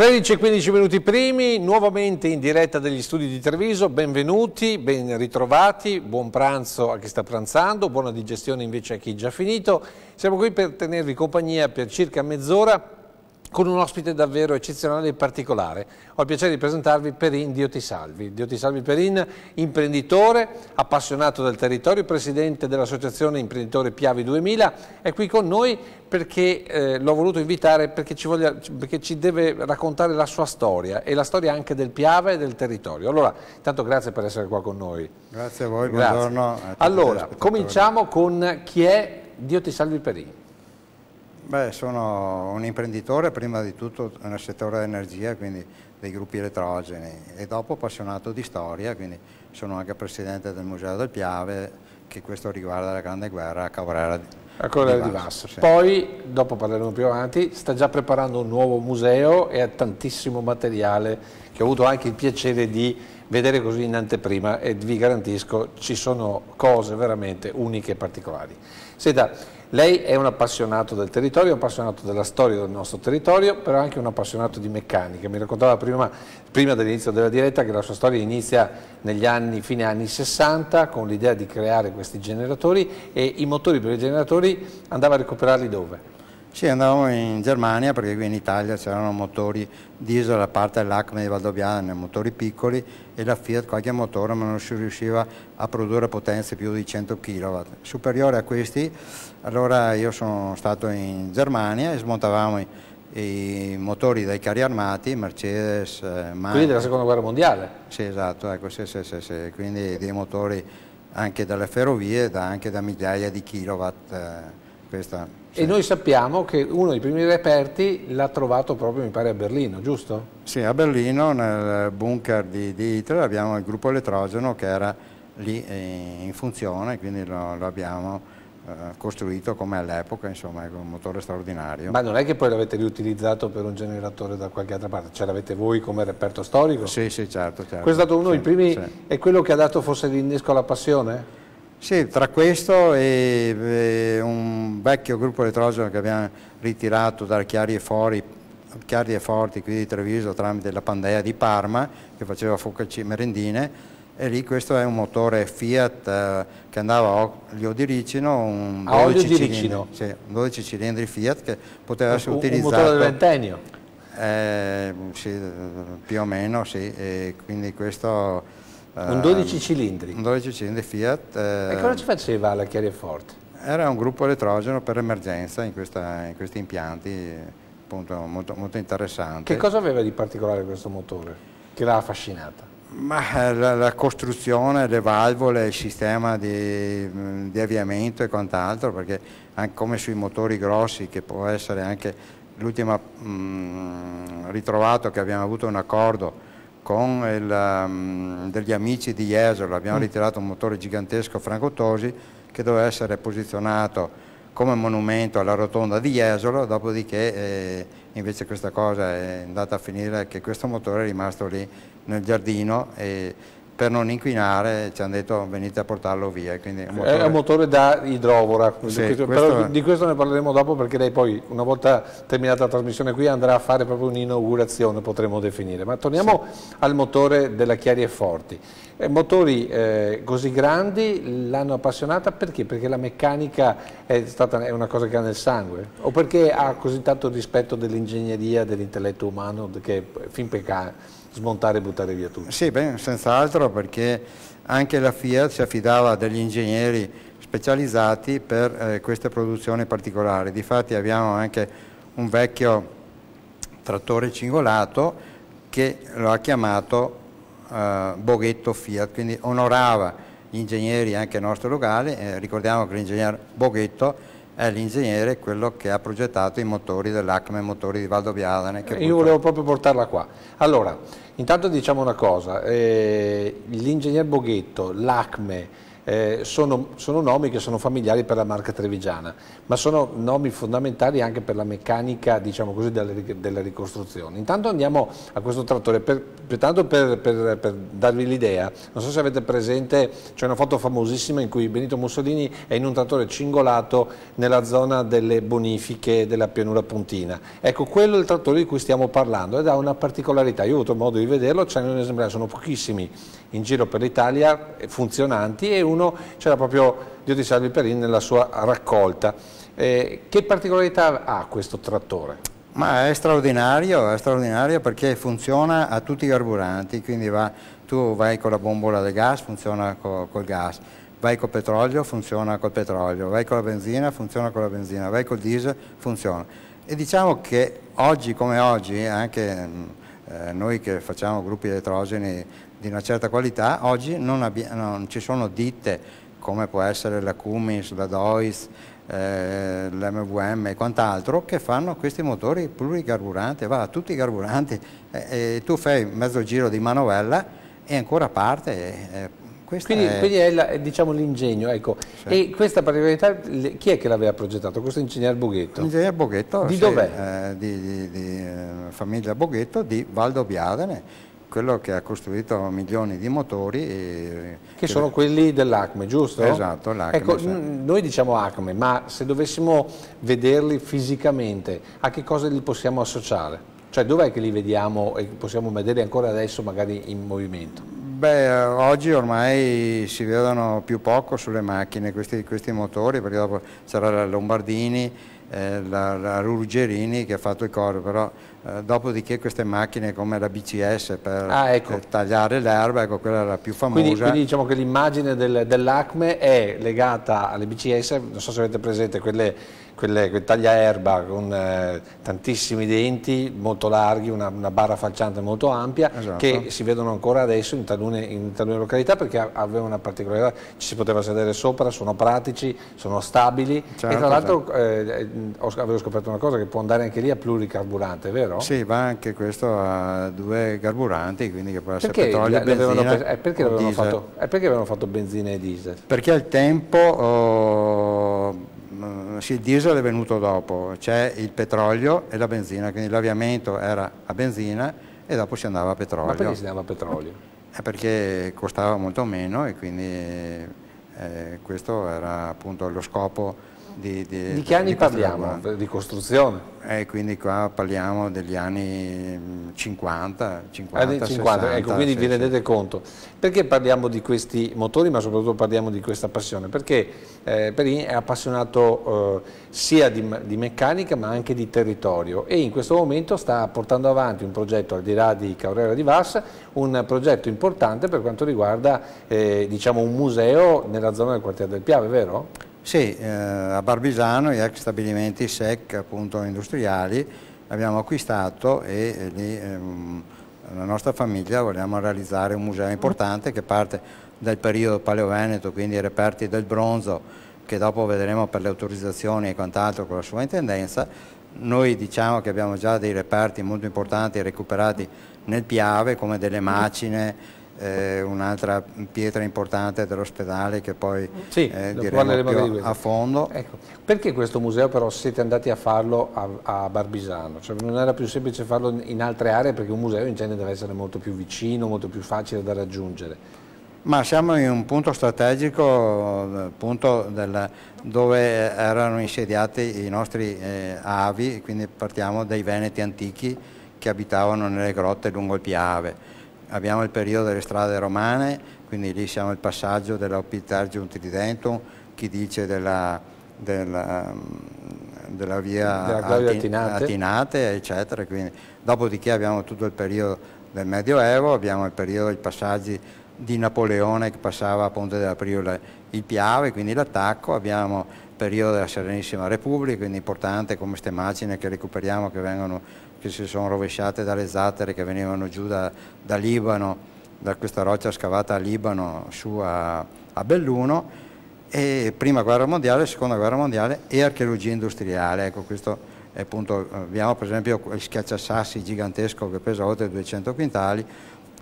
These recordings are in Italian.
13 e 15 minuti primi, nuovamente in diretta dagli studi di Treviso, benvenuti, ben ritrovati, buon pranzo a chi sta pranzando, buona digestione invece a chi già finito. Siamo qui per tenervi compagnia per circa mezz'ora con un ospite davvero eccezionale e particolare. Ho il piacere di presentarvi Perin Diotisalvi. Diotisalvi Perin, imprenditore, appassionato del territorio, presidente dell'associazione Imprenditore Piavi 2000, è qui con noi perché eh, l'ho voluto invitare perché ci, voglia, perché ci, deve raccontare la sua storia e la storia anche del Piave e del territorio. Allora, intanto grazie per essere qua con noi. Grazie a voi, grazie. buongiorno. A allora, cominciamo con chi è Diotisalvi Perin. Beh, sono un imprenditore prima di tutto nel settore dell'energia, quindi dei gruppi elettrogeni e dopo appassionato di storia, quindi sono anche presidente del Museo del Piave, che questo riguarda la Grande Guerra a Cabrera a Corriere di Vasso. Sì. Poi, dopo parleremo più avanti, sta già preparando un nuovo museo e ha tantissimo materiale che ho avuto anche il piacere di vedere così in anteprima e vi garantisco ci sono cose veramente uniche e particolari. Senta, lei è un appassionato del territorio, un appassionato della storia del nostro territorio, però anche un appassionato di meccanica. Mi raccontava prima, prima dell'inizio della diretta che la sua storia inizia negli anni, fine anni 60 con l'idea di creare questi generatori e i motori per i generatori andava a recuperarli dove? Sì, andavamo in Germania perché qui in Italia c'erano motori diesel a parte l'Acme di Valdobbiadene, motori piccoli e la Fiat qualche motore ma non si riusciva a produrre potenze più di 100 kW. Superiore a questi, allora io sono stato in Germania e smontavamo i, i motori dai carri armati, Mercedes, eh, Quindi della seconda guerra mondiale? Sì, esatto, ecco, sì, sì, sì, quindi dei motori anche dalle ferrovie, da, anche da migliaia di kilowatt. Eh, questa e noi sappiamo che uno dei primi reperti l'ha trovato proprio, mi pare, a Berlino, giusto? Sì, a Berlino, nel bunker di, di Hitler, abbiamo il gruppo elettrogeno che era lì eh, in funzione, quindi lo, lo abbiamo eh, costruito come all'epoca, insomma, con un motore straordinario. Ma non è che poi l'avete riutilizzato per un generatore da qualche altra parte, ce l'avete voi come reperto storico? Sì, sì, certo. certo. Questo è stato uno sì, dei primi, sì. è quello che ha dato forse l'innesco alla passione? Sì, tra questo e, e un vecchio gruppo elettrogeno che abbiamo ritirato da Chiari e, Fori, Chiari e Forti qui di Treviso tramite la Pandea di Parma che faceva focacci merendine e lì questo è un motore Fiat eh, che andava a olio di ricino, un 12, di ricino. Sì, un 12 cilindri Fiat che poteva essere un, utilizzato. Un motore del ventennio? Eh, sì, più o meno sì, e quindi questo un 12 ehm, cilindri? Un 12 cilindri Fiat. Eh, e cosa ci faceva la Chiariforte? Era un gruppo elettrogeno per emergenza in, questa, in questi impianti appunto, molto, molto interessante. Che cosa aveva di particolare questo motore che l'ha affascinata? Ma eh, la, la, costruzione, le valvole, il sistema di, di avviamento e quant'altro, perché anche come sui motori grossi, che può essere anche l'ultimo ritrovato che abbiamo avuto un accordo con il, um, degli amici di Jesolo abbiamo mm. ritirato un motore gigantesco Franco Tosi che doveva essere posizionato come monumento alla rotonda di Jesolo, dopodiché eh, invece questa cosa è andata a finire che questo motore è rimasto lì nel giardino e per non inquinare ci hanno detto venite a portarlo via. Motore... È un motore da idrovora, sì, di, questo, questo... di questo ne parleremo dopo perché lei poi una volta terminata la trasmissione qui andrà a fare proprio un'inaugurazione, potremmo definire. Ma torniamo sì. al motore della Chiari e Forti. Eh, motori eh, così grandi l'hanno appassionata perché? Perché la meccanica è, stata, è una cosa che ha nel sangue? O perché ha così tanto rispetto dell'ingegneria, dell'intelletto umano che fin pecca smontare e buttare via tutto. Sì, senz'altro perché anche la Fiat si affidava a degli ingegneri specializzati per eh, queste produzioni particolari. Difatti abbiamo anche un vecchio trattore cingolato che lo ha chiamato eh, Boghetto Fiat, quindi onorava gli ingegneri anche nostri locali, eh, ricordiamo che l'ingegner Boghetto è l'ingegnere quello che ha progettato i motori dell'Acme, motori di Valdobbiadene. Io volevo proprio portarla qua. Allora, intanto diciamo una cosa, eh, l'ingegner Boghetto, l'Acme, eh, sono, sono, nomi che sono familiari per la marca trevigiana, ma sono nomi fondamentali anche per la meccanica diciamo così, della, della ricostruzione. Intanto andiamo a questo trattore, per, per, per, per darvi l'idea, non so se avete presente, c'è una foto famosissima in cui Benito Mussolini è in un trattore cingolato nella zona delle bonifiche della pianura pontina. Ecco, quello è il trattore di cui stiamo parlando ed ha una particolarità, io ho avuto modo di vederlo, c'è un esemplare, sono pochissimi in giro per l'Italia funzionanti e uno c'era proprio Dio ti salvi Perin nella sua raccolta. Eh, che particolarità ha questo trattore? Ma è straordinario, è straordinario perché funziona a tutti i carburanti, quindi va, tu vai con la bombola del gas, funziona co, col gas, vai col petrolio, funziona col petrolio, vai con la benzina, funziona con la benzina, vai col diesel, funziona. E diciamo che oggi come oggi, anche eh, noi che facciamo gruppi elettrogeni di una certa qualità, oggi non, non ci sono ditte come può essere la Cummins, la Dois, eh, l'MVM e quant'altro che fanno questi motori pluricarburanti, va a tutti i carburanti eh, e tu fai mezzo giro di manovella e ancora parte. Eh, quindi è, quindi è diciamo, l'ingegno, ecco. Sì. E questa particolarità, chi è che l'aveva progettato? Questo ingegnere Boghetto? L'ingegnere Boghetto, di sì, dov'è? Eh, di, di, di eh, famiglia Boghetto di Valdo Biadene, quello che ha costruito milioni di motori. che, che sono quelli dell'Acme, giusto? Esatto, l'Acme. Ecco, sì. noi diciamo Acme, ma se dovessimo vederli fisicamente, a che cosa li possiamo associare? Cioè dov'è che li vediamo e possiamo vedere ancora adesso magari in movimento? Beh, oggi ormai si vedono più poco sulle macchine questi, questi motori, perché dopo c'era la Lombardini, eh, la, la, Ruggerini che ha fatto il coro, però eh, dopodiché queste macchine come la BCS per, ah, ecco. per tagliare l'erba, ecco, quella era la più famosa. Quindi, quindi diciamo che l'immagine del, dell'Acme è legata alle BCS, non so se avete presente quelle quelle, quelle tagliaerba con eh, tantissimi denti, molto larghi, una, una, barra falciante molto ampia, esatto. che si vedono ancora adesso in talune, in talune località perché avevano una particolarità, ci si poteva sedere sopra, sono pratici, sono stabili certo, e tra l'altro certo. eh, avevo scoperto una cosa che può andare anche lì a pluricarburante, vero? Sì, va anche questo a due carburanti, quindi che può essere perché petrolio e benzina. Eh, perché, avevano fatto, eh, perché avevano fatto benzina e diesel? Perché al tempo... Oh, sì, il diesel è venuto dopo, c'è il petrolio e la benzina, quindi l'avviamento era a benzina e dopo si andava a petrolio. Ma perché si andava a petrolio? È perché costava molto meno e quindi eh, questo era appunto lo scopo di, di, di che anni di parliamo? Di costruzione? Eh, quindi qua parliamo degli anni 50, 50, anni 50 60, ecco, quindi sì, vi rendete conto. Perché parliamo di questi motori, ma soprattutto parliamo di questa passione? Perché eh, Perin è appassionato eh, sia di, di, meccanica ma anche di territorio e in questo momento sta portando avanti un progetto al di là di Caurera di Vas, un progetto importante per quanto riguarda eh, diciamo un museo nella zona del quartiere del Piave, vero? Sì, eh, a Barbisano, gli ex stabilimenti SEC appunto, industriali, abbiamo acquistato e, e lì ehm, la nostra famiglia vogliamo realizzare un museo importante che parte dal periodo paleoveneto, quindi i reperti del bronzo, che dopo vedremo per le autorizzazioni e quant'altro con la sua intendenza. Noi diciamo che abbiamo già dei reperti molto importanti recuperati nel Piave, come delle macine, eh, un'altra pietra importante dell'ospedale che poi sì, eh, diremo a fondo. Ecco. Perché questo museo però siete andati a farlo a, a Barbisano? Cioè, non era più semplice farlo in altre aree perché un museo in genere deve essere molto più vicino, molto più facile da raggiungere. Ma siamo in un punto strategico, punto del, dove erano insediati i nostri eh, avi, quindi partiamo dai veneti antichi che abitavano nelle grotte lungo il Piave abbiamo il periodo delle strade romane, quindi lì siamo il passaggio dell'Oppitargium Tridentum, chi dice della, della, della via della Atinate. Atinate, eccetera. Quindi, dopodiché abbiamo tutto il periodo del Medioevo, abbiamo il periodo dei passaggi di Napoleone che passava a Ponte della Priola il Piave, quindi l'attacco, abbiamo il periodo della Serenissima Repubblica, quindi importante come queste macine che recuperiamo che vengono che si sono rovesciate dalle zattere che venivano giù da, da Libano, da questa roccia scavata a Libano su a, a Belluno, e prima guerra mondiale, seconda guerra mondiale e archeologia industriale. Ecco, questo è appunto, abbiamo per esempio il schiacciasassi gigantesco che pesa oltre 200 quintali,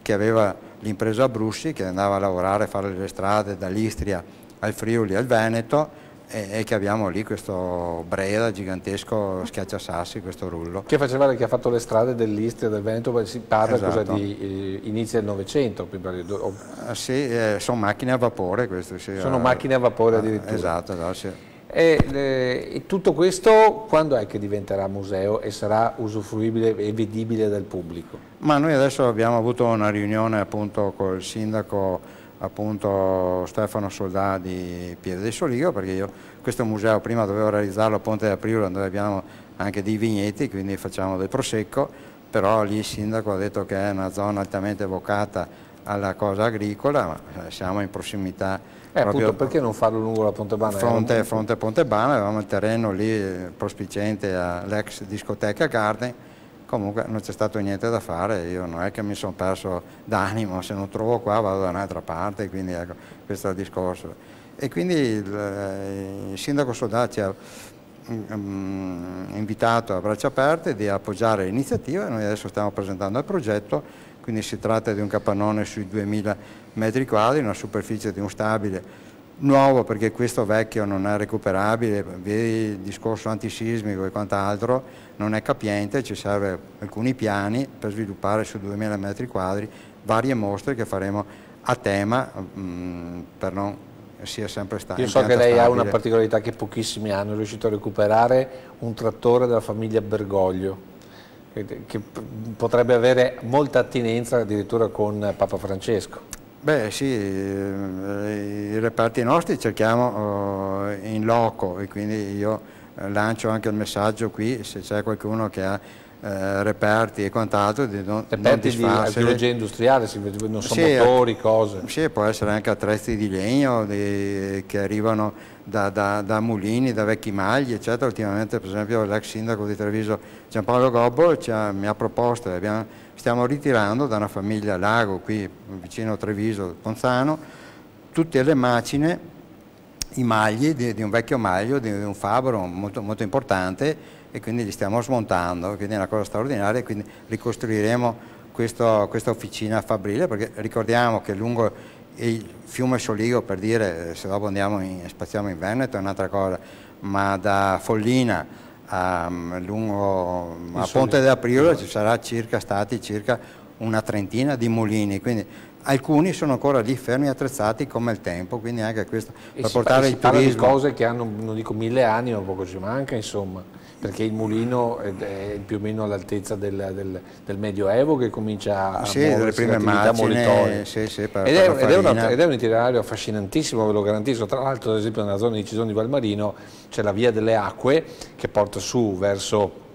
che aveva l'impresa Brussi che andava a lavorare a fare le strade dall'Istria al Friuli al Veneto e, che abbiamo lì questo Breda gigantesco schiacciasassi, questo rullo. Che faceva che ha fatto le strade dell'Istria del Veneto, si parla esatto. di eh, inizio del Novecento? Eh, sì, eh, sono macchine a vapore queste. Sì, sono eh, macchine a vapore addirittura? Esatto, esatto sì. E, eh, e, tutto questo quando è che diventerà museo e sarà usufruibile e vedibile dal pubblico? Ma noi adesso abbiamo avuto una riunione appunto col sindaco appunto Stefano Soldà di Piede del Soligo perché io questo museo prima dovevo realizzarlo a Ponte d'Aprile dove abbiamo anche dei vigneti quindi facciamo del prosecco però lì il sindaco ha detto che è una zona altamente evocata alla cosa agricola ma eh, siamo in prossimità eh, appunto, perché non farlo lungo la Pontebana? Fronte, fronte a Pontebana, avevamo il terreno lì eh, prospicente all'ex discoteca Garden comunque non c'è stato niente da fare, io non è che mi sono perso d'animo, se non trovo qua vado da un'altra parte, quindi ecco, questo è il discorso. E quindi il, eh, il sindaco ci ha um, invitato a braccia aperte di appoggiare l'iniziativa, noi adesso stiamo presentando il progetto, quindi si tratta di un capannone sui 2000 metri quadri, una superficie di un stabile nuovo perché questo vecchio non è recuperabile, vedi il discorso antisismico e quant'altro, non è capiente, ci serve alcuni piani per sviluppare su 2000 metri quadri varie mostre che faremo a tema mh, mm, per non sia sempre stato. Io so che lei stabile. ha una particolarità che pochissimi hanno, è riuscito a recuperare un trattore della famiglia Bergoglio che, che potrebbe avere molta attinenza addirittura con Papa Francesco. Beh sì, eh, i reparti nostri cerchiamo uh, in loco e quindi io eh, lancio anche il messaggio qui se c'è qualcuno che ha eh, reperti e quant'altro di non, reperti non di archeologia industriale, non sono sì, motori, cose. Sì, può essere anche attrezzi di legno di, che arrivano da, da, da, mulini, da vecchi magli, eccetera. Ultimamente, per esempio, l'ex sindaco di Treviso Giampaolo Gobbo ha, mi ha proposto, abbiamo, stiamo ritirando da una famiglia Lago, qui vicino a Treviso, Ponzano, tutte le macine, i magli di, di un vecchio maglio, di, un fabbro molto, molto importante e quindi li stiamo smontando, quindi è una cosa straordinaria, quindi ricostruiremo questo, questa officina fabbrile perché ricordiamo che lungo il fiume Soligo, per dire, se dopo andiamo in, spaziamo in Veneto è un'altra cosa, ma da Follina a, lungo, a Ponte d'Aprile ci sarà circa stati circa una trentina di mulini, quindi alcuni sono ancora lì fermi attrezzati come il tempo, quindi anche questo e per portare il turismo. Di cose che hanno, non dico mille anni, ma poco ci manca, insomma perché il mulino è, più o meno all'altezza del, del, del, Medioevo che comincia a sì, le prime immagini, sì, sì, per, ed, è, ed, è una, ed, è, un itinerario affascinantissimo, ve lo garantisco, tra l'altro ad esempio nella zona di Cisone di Valmarino c'è la via delle acque che porta su verso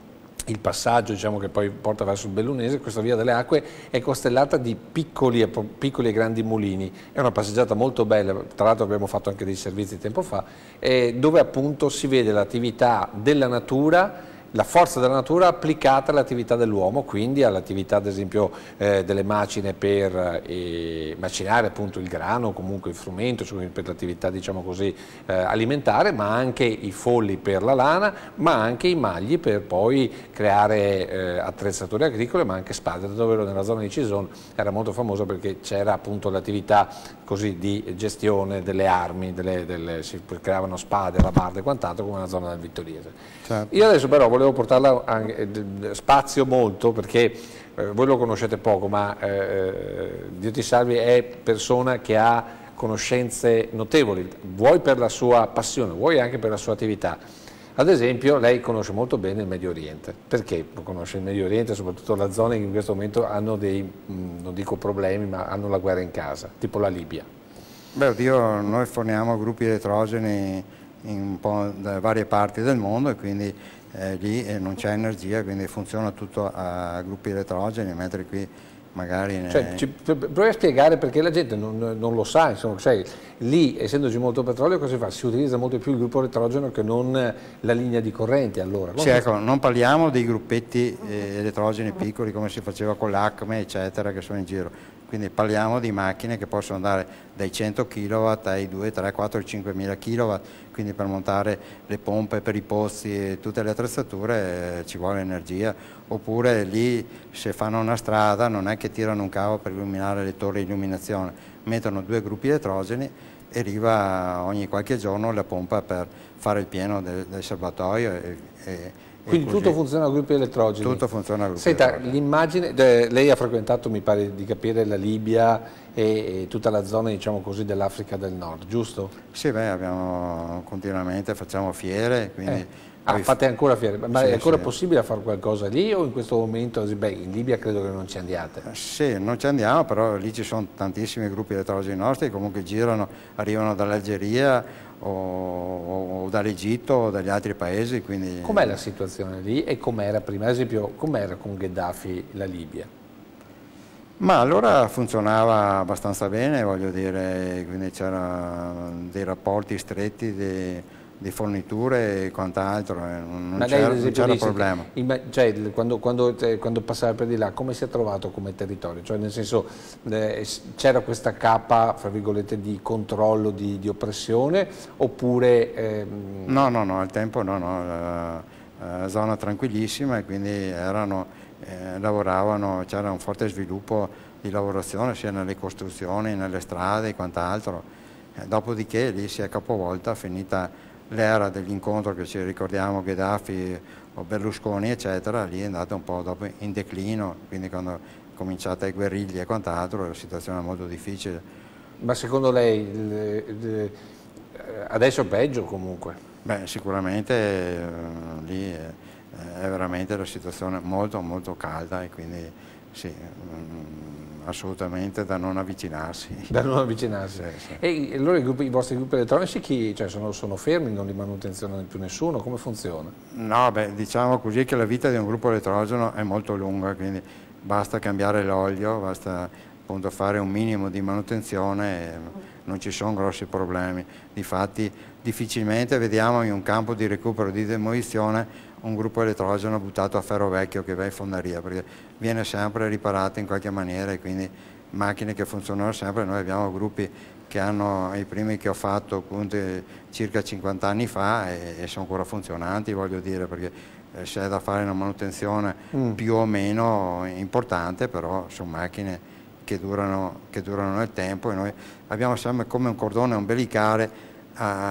il passaggio diciamo, che poi porta verso il Bellunese, questa via delle acque è costellata di piccoli e, piccoli e, grandi mulini, è una passeggiata molto bella, tra l'altro abbiamo fatto anche dei servizi tempo fa, eh, dove appunto si vede l'attività della natura la forza della natura applicata all'attività dell'uomo, quindi all'attività ad esempio eh, delle macine per eh, macinare appunto il grano, comunque il frumento, cioè per l'attività diciamo così eh, alimentare, ma anche i folli per la lana, ma anche i magli per poi creare eh, attrezzature agricole, ma anche spade, dove nella zona di Cison era molto famoso perché c'era appunto l'attività così di gestione delle armi, delle, delle, si creavano spade, alabarde e quant'altro come nella zona del Vittoriese. Certo. Io adesso però volevo portarla anche, eh, spazio molto perché eh, voi lo conoscete poco, ma eh, eh, Dio ti salvi è persona che ha conoscenze notevoli, vuoi per la sua passione, vuoi anche per la sua attività. Ad esempio lei conosce molto bene il Medio Oriente, perché conosce il Medio Oriente, soprattutto la zona che in questo momento hanno dei, non dico problemi, ma hanno la guerra in casa, tipo la Libia. Beh, oddio, noi forniamo gruppi elettrogeni in un po' da varie parti del mondo e quindi eh, lì eh, non c'è energia, quindi funziona tutto a gruppi elettrogeni, mentre qui magari... Ne... Cioè, ci, provi a spiegare perché la gente non, non lo sa, insomma, cioè, lì essendoci molto petrolio cosa si fa? Si utilizza molto più il gruppo elettrogeno che non la linea di corrente allora. Sì, ecco, non parliamo dei gruppetti eh, elettrogeni piccoli come si faceva con l'ACME eccetera che sono in giro, quindi parliamo di macchine che possono andare dai 100 kW ai 2, 3, 4, 5 mila kW, quindi per montare le pompe per i pozzi e tutte le attrezzature eh, ci vuole energia, oppure lì se fanno una strada non è che tirano un cavo per illuminare le torri di illuminazione, mettono due gruppi elettrogeni e arriva ogni qualche giorno la pompa per fare il pieno del, del serbatoio e, e quindi tutto funziona a gruppi elettrogeni? Tutto funziona a gruppi Senta, l'immagine, lei ha frequentato, mi pare di capire, la Libia e, e tutta la zona, diciamo così, dell'Africa del Nord, giusto? Sì, beh, abbiamo continuamente, facciamo fiere, quindi... Eh. Ah, fate ancora fiere, ma sì, è ancora sì. possibile fare qualcosa lì o in questo momento, beh, in Libia credo che non ci andiate? Eh, sì, non ci andiamo, però lì ci sono tantissimi gruppi elettrogeni nostri che comunque girano, arrivano dall'Algeria o, o dall'Egitto o dagli altri paesi. Quindi... Com'è la situazione lì e com'era prima? Ad esempio, com'era con Gheddafi la Libia? Ma allora funzionava abbastanza bene, voglio dire, quindi c'erano dei rapporti stretti di, di forniture e quant'altro, eh, non c'era problema. Cioè, quando, quando, cioè, quando, passava per di là, come si è trovato come territorio? Cioè, nel senso, eh, c'era questa cappa, fra virgolette, di controllo, di, di oppressione, oppure... Ehm... No, no, no, al tempo no, no, la, la zona tranquillissima e quindi erano, eh, lavoravano, c'era un forte sviluppo di lavorazione sia nelle costruzioni, nelle strade e quant'altro. Eh, dopodiché lì si è capovolta, finita l'era dell'incontro che ci ricordiamo Gheddafi o Berlusconi eccetera, lì è andata un po' dopo in declino, quindi quando è cominciata le guerriglie e quant'altro la situazione è molto difficile. Ma secondo lei le, le, adesso è peggio comunque? Beh sicuramente eh, lì è, è, veramente la situazione molto molto calda e quindi sì, mm, assolutamente da non avvicinarsi. Da non avvicinarsi. Sì, sì. E allora i, gruppi, i, vostri gruppi elettronici chi, cioè sono, sono, fermi, non li manutenziona più nessuno? Come funziona? No, beh, diciamo così che la vita di un gruppo elettrogeno è molto lunga, quindi basta cambiare l'olio, basta appunto fare un minimo di manutenzione e non ci sono grossi problemi. Difatti difficilmente vediamo in un campo di recupero di demolizione un gruppo elettrogeno buttato a ferro vecchio che va in fonderia, perché viene sempre riparato in qualche maniera e quindi macchine che funzionano sempre, noi abbiamo gruppi che hanno i primi che ho fatto appunto, circa 50 anni fa e, e, sono ancora funzionanti, voglio dire, perché eh, c'è da fare una manutenzione mm. più o meno importante, però sono macchine che durano, che durano nel tempo e noi abbiamo sempre come un cordone ombelicale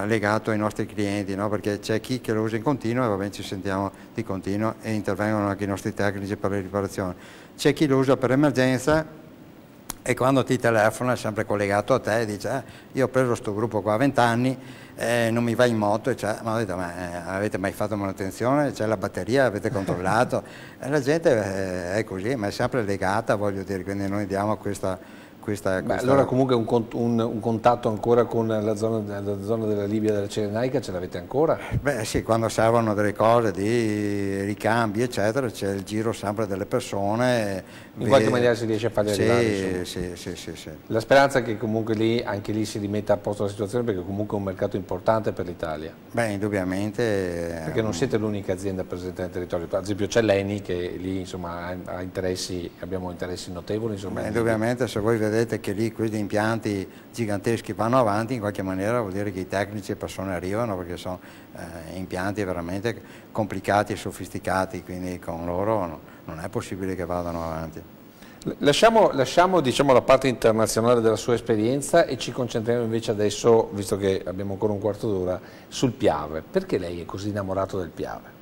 legato ai nostri clienti, no? perché c'è chi che lo usa in continuo e va bene ci sentiamo di continuo e intervengono anche i nostri tecnici per le riparazioni. C'è chi lo usa per emergenza e quando ti telefona è sempre collegato a te e dice eh, io ho preso questo gruppo qua a 20 anni eh, non mi va in moto cioè, ma, detto, ma eh, avete mai fatto manutenzione c'è la batteria avete controllato e la gente eh, è così ma è sempre legata voglio dire quindi noi diamo questa questa, questa... allora comunque un, un, un, contatto ancora con la zona, la zona della Libia della Cirenaica ce l'avete ancora? Beh sì, quando servono delle cose di ricambi eccetera c'è il giro sempre delle persone. In qualche maniera si riesce a farli sì, arrivare? Sì, sì, sì, sì, La speranza è che comunque lì, anche lì si rimetta a posto la situazione perché comunque è un mercato importante per l'Italia. Beh indubbiamente. Perché non siete l'unica azienda presente nel territorio, ad esempio c'è l'ENI che lì insomma ha interessi, abbiamo interessi notevoli. Insomma, Beh, indubbiamente se voi vedete vedete che lì questi impianti giganteschi vanno avanti, in qualche maniera vuol dire che i tecnici e persone arrivano perché sono eh, impianti veramente complicati e sofisticati, quindi con loro no, non è possibile che vadano avanti. Lasciamo, lasciamo diciamo, la parte internazionale della sua esperienza e ci concentriamo invece adesso, visto che abbiamo ancora un quarto d'ora, sul Piave. Perché lei è così innamorato del Piave?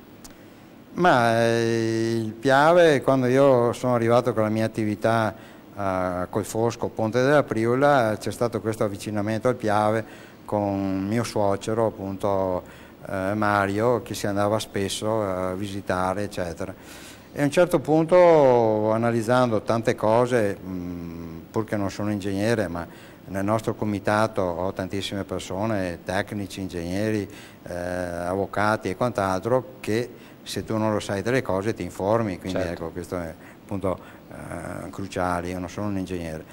Ma eh, il Piave, quando io sono arrivato con la mia attività a Colfosco, Ponte della Priula, c'è stato questo avvicinamento al Piave con mio suocero, appunto eh, Mario, che si andava spesso a visitare, eccetera. E a un certo punto, analizzando tante cose, mh, pur che non sono ingegnere, ma nel nostro comitato ho tantissime persone, tecnici, ingegneri, eh, avvocati e quant'altro, che se tu non lo sai delle cose ti informi, quindi certo. ecco, questo è appunto eh, cruciali, io non sono un ingegnere.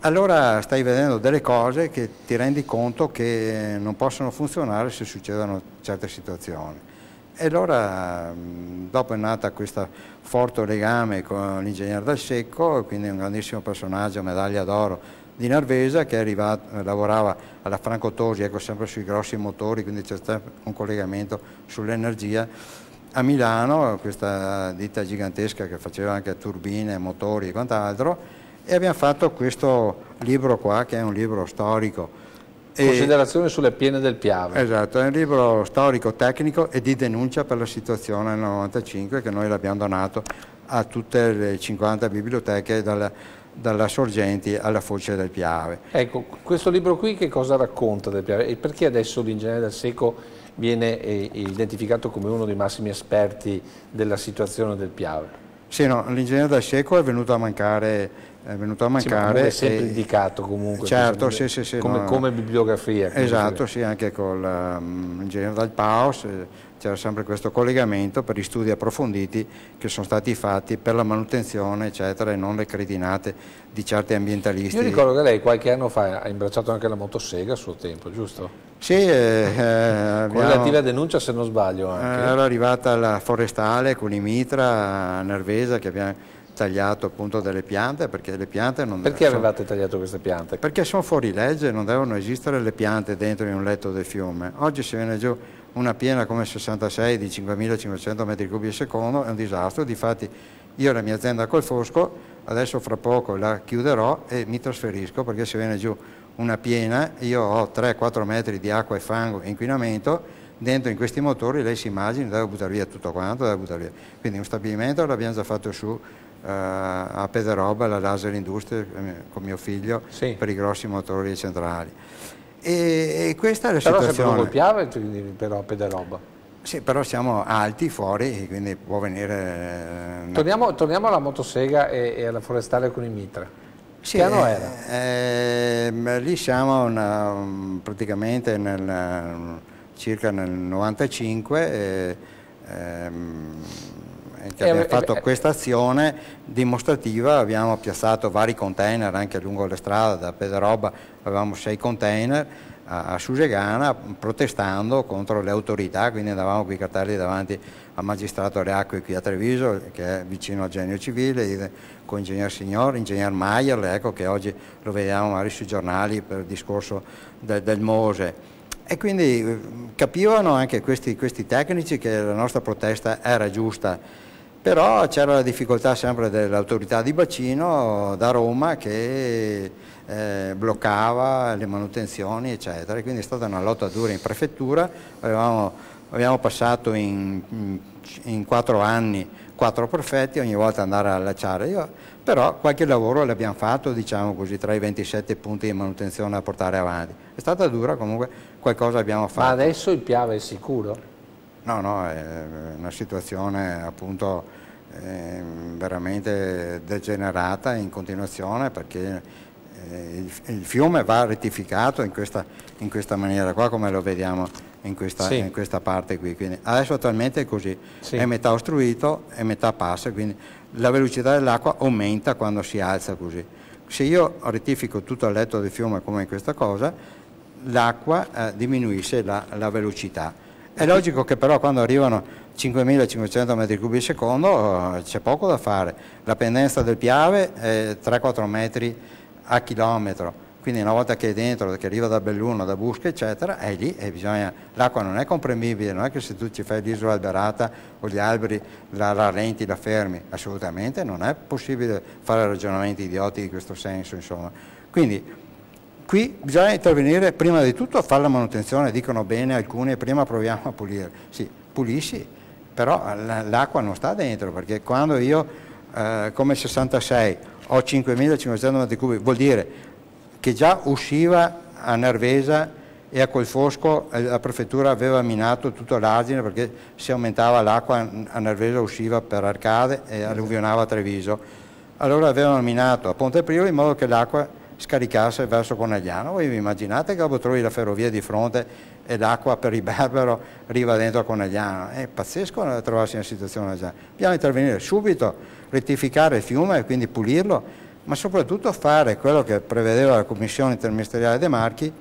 Allora stai vedendo delle cose che ti rendi conto che non possono funzionare se succedono certe situazioni. E allora dopo è nata questo forte legame con l'ingegnere Dal Secco, quindi un grandissimo personaggio, medaglia d'oro di Nervesa che arrivato, lavorava alla Franco Tosi, ecco sempre sui grossi motori, quindi c'è stato un collegamento sull'energia. A Milano, questa ditta gigantesca che faceva anche turbine, motori e quant'altro, e abbiamo fatto questo libro qua che è un libro storico. Considerazioni sulle piene del Piave. Esatto, è un libro storico, tecnico e di denuncia per la situazione nel 95 che noi l'abbiamo donato a tutte le 50 biblioteche dalla, dalla Sorgenti alla Foce del Piave. Ecco, questo libro qui che cosa racconta del Piave e perché adesso l'ingegnere del Seco viene eh, identificato come uno dei massimi esperti della situazione del Piave? Sì, no, l'ingegnere del Seco è venuto a mancare è venuto a mancare. Sì, è sempre e, indicato comunque. Certo, sì, sì, sì, come, no, come bibliografia. Esatto, sì, anche con l'ingegnere um, del Paus c'era sempre questo collegamento per gli studi approfonditi che sono stati fatti per la manutenzione, eccetera, e non le cretinate di certi ambientalisti. Io ricordo che lei qualche anno fa ha imbracciato anche la motosega a suo tempo, giusto? Sì, eh, eh con relativa denuncia se non sbaglio anche. Eh, era arrivata la forestale con i Mitra Nervesa che abbiamo tagliato appunto delle piante perché le piante non Perché sono, avevate tagliato queste piante? Perché sono fuori legge, non devono esistere le piante dentro in un letto del fiume. Oggi se viene giù una piena come 66 di 5.500 metri cubi al secondo è un disastro, difatti io la mia azienda col Fosco adesso fra poco la chiuderò e mi trasferisco perché se viene giù una piena io ho 3-4 metri di acqua e fango e inquinamento dentro in questi motori lei si immagina deve buttare via tutto quanto, deve buttare via. Quindi un stabilimento l'abbiamo già fatto su eh, a Pederoba, la Laser Industria, eh, con mio figlio, sì. per i grossi motori centrali. E, e questa è la però situazione. Però Piave, però a Pederoba. Sì, però siamo alti fuori, quindi può venire... Eh, torniamo, torniamo, alla motosega e, e, alla forestale con i mitra. Sì, che anno era? Eh, lì siamo una, praticamente nel, circa nel 95. Eh, ehm, che abbiamo fatto questa azione dimostrativa, abbiamo piazzato vari container anche lungo le strade, da Pederoba avevamo sei container a, Susegana protestando contro le autorità, quindi andavamo con i cartelli davanti al magistrato Reacqui qui a Treviso, che è vicino al genio civile, con ingegner Signor, ingegner Maier, ecco, che oggi lo vediamo magari sui giornali per il discorso de, del Mose. E quindi eh, capivano anche questi, questi tecnici che la nostra protesta era giusta però c'era la difficoltà sempre dell'autorità di bacino da Roma che eh, bloccava le manutenzioni eccetera, quindi è stata una lotta dura in prefettura, Avevamo, abbiamo passato in, in, quattro anni quattro prefetti, ogni volta andare a allacciare, Io, però qualche lavoro l'abbiamo fatto diciamo così tra i 27 punti di manutenzione da portare avanti, è stata dura comunque qualcosa abbiamo fatto. Ma adesso il Piave è sicuro? No, no, è una situazione appunto eh, veramente degenerata in continuazione perché eh, il, il, fiume va rettificato in questa, in questa, maniera qua come lo vediamo in questa, sì. in questa parte qui. Quindi adesso attualmente è così, sì. è metà ostruito e metà passa, quindi la velocità dell'acqua aumenta quando si alza così. Se io rettifico tutto il letto del fiume come in questa cosa, l'acqua eh, diminuisce la, la velocità è logico che però quando arrivano 5.500 metri cubi al secondo c'è poco da fare. La pendenza del Piave è 3-4 metri a chilometro, quindi una volta che è dentro, che arriva da Belluno, da Busca, eccetera, è lì e bisogna... L'acqua non è comprimibile, non è che se tu ci fai l'isola alberata o gli alberi la rallenti, la fermi, assolutamente non è possibile fare ragionamenti idioti di questo senso, insomma. Quindi Qui bisogna intervenire prima di tutto a fare la manutenzione, dicono bene alcuni, prima proviamo a pulire. Sì, pulisci, però l'acqua non sta dentro, perché quando io eh, come 66 ho 5.500 metri cubi, vuol dire che già usciva a Nervesa e a Colfosco eh, la prefettura aveva minato tutto l'argine perché se aumentava l'acqua a Nervesa usciva per Arcade e alluvionava a Treviso. Allora avevano minato a Ponte Priolo in modo che l'acqua scaricasse verso Conegliano. Voi vi immaginate che dopo trovi la ferrovia di fronte e l'acqua per Iberbero arriva dentro a Conegliano? È pazzesco trovarsi in una situazione già. Dobbiamo intervenire subito, rettificare il fiume e quindi pulirlo, ma soprattutto fare quello che prevedeva la Commissione interministeriale dei Marchi,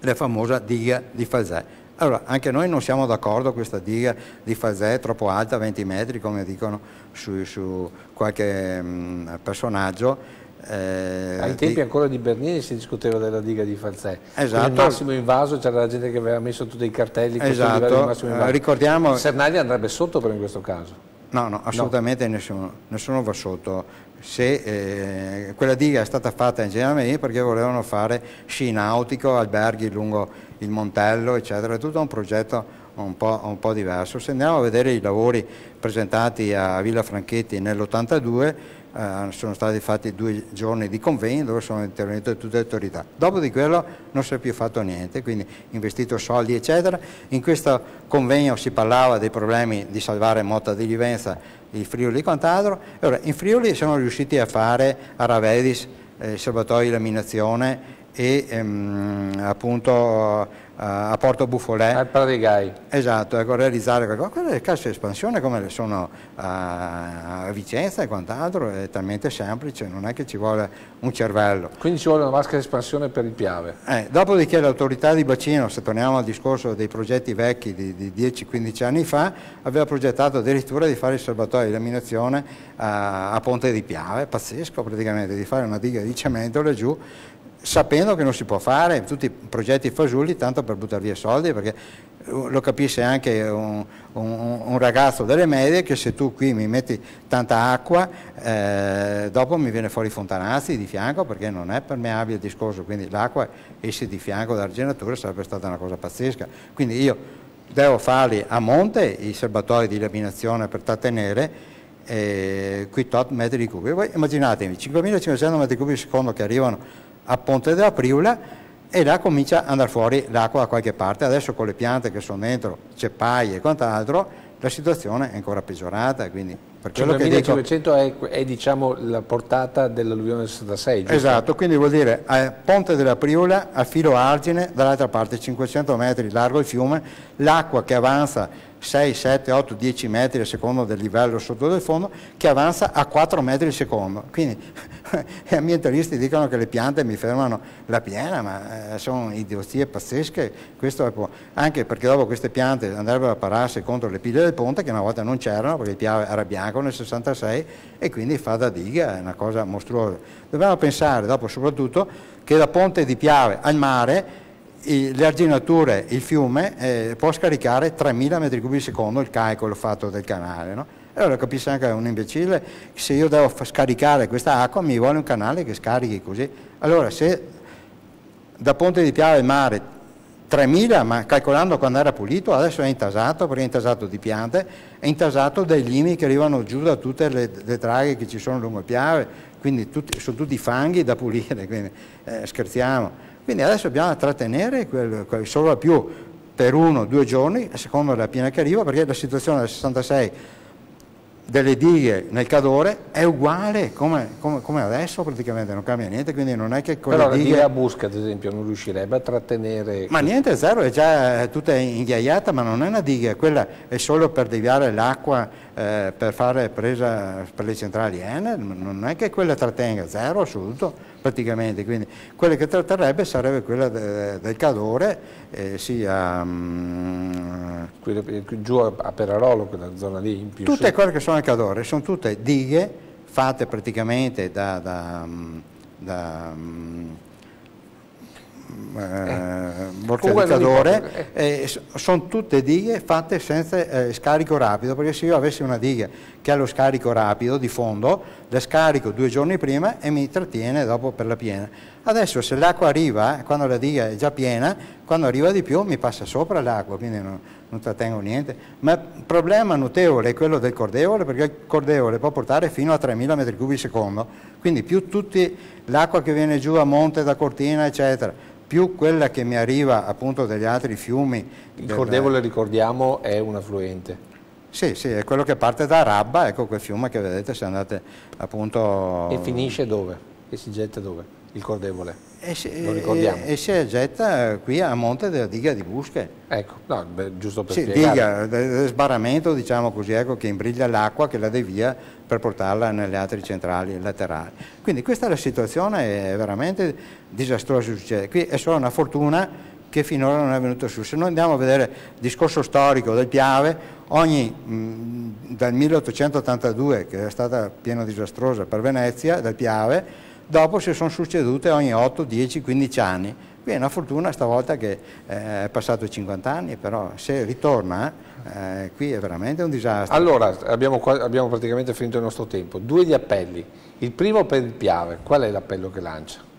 la famosa diga di Falzè. Allora, anche noi non siamo d'accordo questa diga di Falzè troppo alta, 20 metri, come dicono su, su qualche mh, personaggio, Eh, Ai tempi di... ancora di Bernini si discuteva della diga di Falzè. Esatto. il massimo invaso c'era la gente che aveva messo tutti i cartelli esatto. invaso. ricordiamo... Sernaglia andrebbe sotto però in questo caso. No, no, assolutamente no. Nessuno, nessuno, va sotto. Se, eh, quella diga è stata fatta in Genere perché volevano fare sci nautico, alberghi lungo il Montello, eccetera, è tutto un progetto un po', un po', diverso. Se andiamo a vedere i lavori presentati a Villa Franchetti nell'82, eh, sono stati fatti due giorni di convegno dove sono intervenute tutte le autorità. Dopo di quello non si è più fatto niente, quindi investito soldi eccetera. In questo convegno si parlava dei problemi di salvare Motta di Livenza, il Friuli e quant'altro. Allora, in Friuli siamo riusciti a fare a Ravedis eh, il serbatoio di laminazione e ehm, appunto a Porto Buffolè. Al Pradigai. Esatto, ecco, realizzare qualcosa. Quelle casse di espansione come le sono a, a Vicenza e quant'altro è talmente semplice, non è che ci vuole un cervello. Quindi ci vuole una vasca di espansione per il Piave. Eh, dopodiché l'autorità di bacino, se torniamo al discorso dei progetti vecchi di, di 10-15 anni fa, aveva progettato addirittura di fare il serbatoio di laminazione a, a Ponte di Piave, pazzesco praticamente, di fare una diga di cemento laggiù sapendo che non si può fare, tutti i progetti fasulli tanto per buttare via soldi, perché lo capisce anche un, un, un, ragazzo delle medie che se tu qui mi metti tanta acqua, eh, dopo mi viene fuori fontanazzi di fianco perché non è permeabile il discorso, quindi l'acqua esce di fianco dall'arginatura sarebbe stata una cosa pazzesca. Quindi io devo farli a monte i serbatoi di laminazione per trattenere eh, qui tot metri cubi. Voi immaginatevi 5.500 metri cubi al secondo che arrivano a Ponte della Priula e là comincia ad andare fuori l'acqua da qualche parte. Adesso con le piante che sono dentro, ceppaie e quant'altro, la situazione è ancora peggiorata. Quindi per quello cioè, 1500 dico, è, è diciamo, la portata dell'alluvione del 66, giusto? Esatto, quindi vuol dire a Ponte della Priula, a filo argine, dall'altra parte 500 metri largo il fiume, l'acqua che avanza 6, 7, 8, 10 metri a secondo del livello sotto del fondo, che avanza a 4 metri al secondo. Quindi gli ambientalisti dicono che le piante mi fermano la piena, ma eh, sono idiozie pazzesche, anche perché dopo queste piante andrebbero a pararsi contro le pile del ponte, che una volta non c'erano, perché il Piave era bianco nel 66, e quindi fa da diga, è una cosa mostruosa. Dobbiamo pensare dopo soprattutto che da Ponte di Piave al mare le arginature, il fiume eh, può scaricare 3.000 m3 al secondo il calcolo fatto del canale. No? Allora capisce anche un imbecille se io devo scaricare questa acqua mi vuole un canale che scarichi così. Allora se da Ponte di Piave al mare 3.000, ma calcolando quando era pulito, adesso è intasato, perché è intasato di piante, è intasato dai limi che arrivano giù da tutte le, le traghe che ci sono lungo Piave, quindi tutti, sono tutti fanghi da pulire, quindi eh, scherziamo. Quindi adesso dobbiamo trattenere quel, quel solo più per uno o due giorni, a seconda della piena che arriva, perché la situazione del 66 delle dighe nel Cadore è uguale come, come, come, adesso praticamente, non cambia niente, quindi non è che con Però le dighe... la a Busca ad esempio non riuscirebbe a trattenere... Ma niente, zero, è già tutta inghiaiata, ma non è una diga, quella è solo per deviare l'acqua eh, per fare presa per le centrali Enel, non è che quella trattenga, zero assoluto praticamente, quindi quella che tratterebbe sarebbe quella de, del Cadore, eh, sia... Um, giù a Perarolo, quella zona lì in più. Tutte su. quelle che sono al Cadore sono tutte dighe fatte praticamente da, da, da eh, Borcadicadore eh, sono tutte dighe fatte senza eh, scarico rapido perché se io avessi una diga che ha lo scarico rapido di fondo la scarico due giorni prima e mi trattiene dopo per la piena. Adesso se l'acqua arriva quando la diga è già piena quando arriva di più mi passa sopra l'acqua quindi non, non trattengo niente. Ma il problema notevole è quello del cordevole perché il cordevole può portare fino a 3000 m3 al secondo. Quindi più l'acqua che viene giù a monte da Cortina eccetera più quella che mi arriva appunto dagli altri fiumi. Il del... Cordevole, ricordiamo, è un affluente. Sì, sì, è quello che parte da Rabba, ecco quel fiume che vedete se andate appunto... E finisce dove? E si getta dove? Il Cordevole? E si, Lo ricordiamo. E, e getta qui a monte della diga di Busche. Ecco, no, beh, giusto per sì, spiegare. diga, sbarramento diciamo così, ecco, che imbriglia l'acqua che la devia per portarla nelle altre centrali laterali. Quindi questa è la situazione, è veramente disastrosa succede. Qui è solo una fortuna che finora non è venuta su. Se noi andiamo a vedere il discorso storico del Piave, ogni, mh, dal 1882, che è stata pieno disastrosa per Venezia, del Piave, dopo si sono succedute ogni 8, 10, 15 anni. Qui è una fortuna stavolta che eh, è passato 50 anni, però se ritorna eh, qui è veramente un disastro. Allora, abbiamo, abbiamo, praticamente finito il nostro tempo. Due gli appelli. Il primo per il Piave, qual è l'appello che lancia?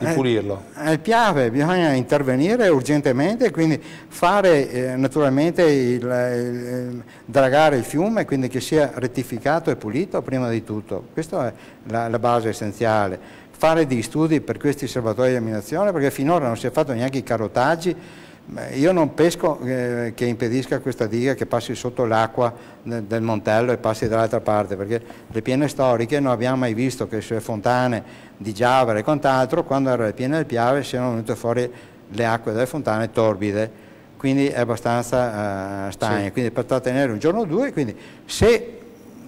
Di eh, pulirlo? Eh, il Piave, bisogna intervenire urgentemente, quindi fare eh, naturalmente il, il, dragare il fiume, quindi che sia rettificato e pulito prima di tutto. Questa è la, la base essenziale fare degli studi per questi serbatoi di eliminazione perché finora non si è fatto neanche i carotaggi io non pesco eh, che impedisca questa diga che passi sotto l'acqua del, del Montello e passi dall'altra parte, perché le piene storiche non abbiamo mai visto che sulle fontane di Giavere e quant'altro, quando erano le piene del Piave, siano venute fuori le acque delle fontane torbide, quindi è abbastanza uh, stagna, sì. quindi per trattenere un giorno o due, quindi se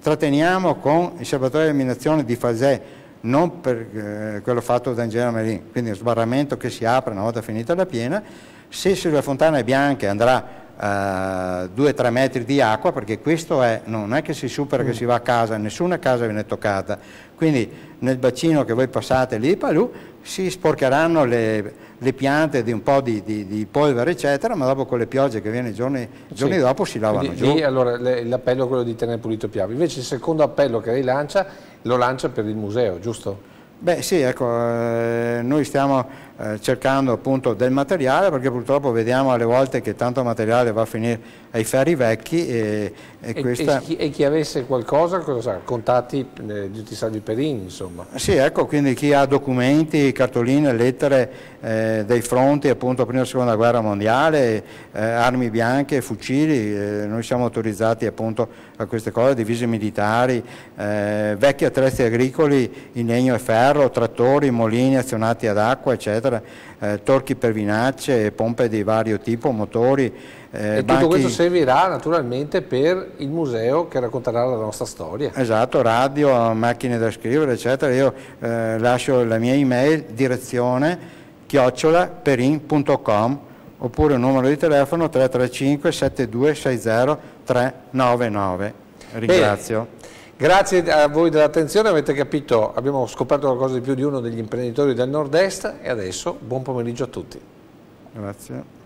tratteniamo con il serbatoio di eliminazione di Falzè non per eh, quello fatto da Angela Merin, quindi un sbarramento che si apre una volta finita la piena, se sulle fontane bianche andrà 2-3 uh, metri di acqua perché questo è, non è che si supera mm. che si va a casa, nessuna casa viene toccata, quindi nel bacino che voi passate lì Palù si sporcheranno le, le piante di un po' di, di, di, polvere eccetera, ma dopo con le piogge che viene i giorni, giorni sì. dopo si lavano quindi, giù. Lì, allora l'appello è quello di tenere pulito il piave, invece il secondo appello che lei lancia lo lancia per il museo, giusto? Beh sì, ecco, eh, noi stiamo eh, cercando appunto del materiale perché purtroppo vediamo alle volte che tanto materiale va a finire ai ferri vecchi e, e, e, questa... e chi, chi, avesse qualcosa, cosa sa, contatti eh, di Salvi Perini insomma. Sì, ecco, quindi chi ha documenti, cartoline, lettere eh, dei fronti appunto prima e seconda guerra mondiale, eh, armi bianche, fucili, eh, noi siamo autorizzati appunto a queste cose, divise militari, vecchi attrezzi agricoli in legno e ferro, trattori, molini azionati ad acqua eccetera, torchi per vinacce, pompe di vario tipo, motori, eh, e banchi... tutto questo servirà naturalmente per il museo che racconterà la nostra storia. Esatto, radio, macchine da scrivere, eccetera. Io eh, lascio la mia email, direzione chiocciolaperin.com oppure un numero di telefono 335 7260 399. Ringrazio. Bene. Grazie a voi dell'attenzione, avete capito, abbiamo scoperto qualcosa di più di uno degli imprenditori del nord-est e adesso buon pomeriggio a tutti. Grazie.